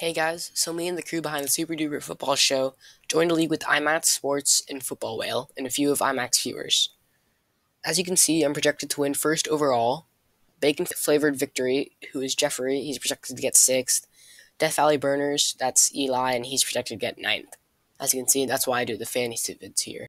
Hey guys, so me and the crew behind the Super Duper Football Show joined a league with IMAX Sports and Football Whale and a few of IMAX viewers. As you can see, I'm projected to win first overall. Bacon Flavored Victory, who is Jeffrey, he's projected to get sixth. Death Valley Burners, that's Eli, and he's projected to get ninth. As you can see, that's why I do the fantasy vids here.